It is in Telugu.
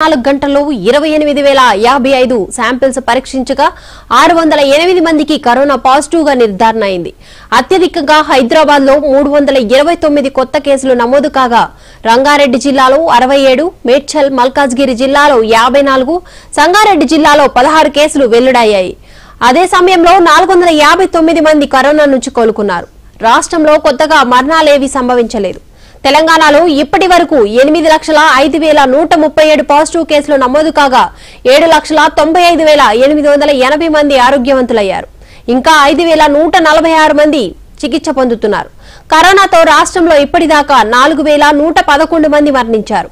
నాలుగు గంటల్లో ఇరవై ఎనిమిది వేల యాభై ఐదు శాంపిల్స్ పరీక్షించగా ఆరు వందల ఎనిమిది మందికి కరోనా పాజిటివ్గా నిర్ధారణ అయింది. అత్యధికంగా హైదరాబాద్లో మూడు వందల ఇరవై తొమ్మిది కొత్త కేసులు నమోదు కాగా రంగారెడ్డి జిల్లాలో అరవై ఏడు మేడ్చల్ మల్కాజ్గిరి జిల్లాలో యాభై నాలుగు సంగారెడ్డి జిల్లాలో పదహారు కేసులు వెల్లడయ్యాయి అదే సమయంలో నాలుగు వందల యాభై తొమ్మిది మంది కరోనా నుంచి కోలుకున్నారు. రాష్ట్రంలో కొత్తగా మరణాలేవీ సంభవించలేదు. తెలంగాణలో ఇప్పటి వరకు ఎనిమిది లక్షల ఐదు వేల నూట ముప్పై ఏడు పాజిటివ్ కేసులు నమోదు కాగా ఏడు లక్షల తొంభై ఐదు వేల ఎనిమిది వందల ఎనభై మంది ఆరోగ్యవంతులయ్యారు. ఇంకా ఐదు వేల నూట నలభై ఆరు మంది చికిత్స పొందుతున్నారు. కరోనాతో రాష్ట్రంలో ఇప్పటిదాకా నాలుగు వేల నూట పదకొండు మంది మరణించారు.